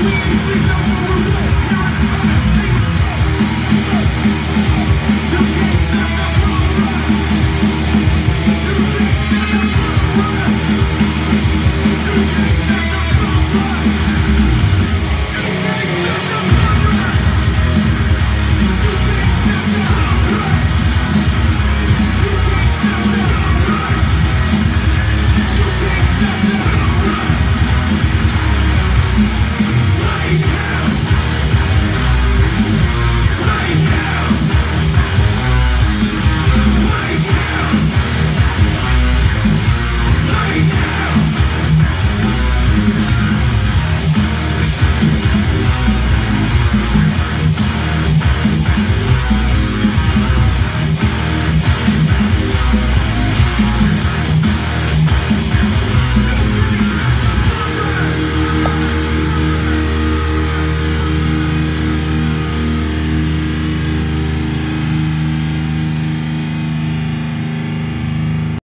We see the world, we're to see the smoke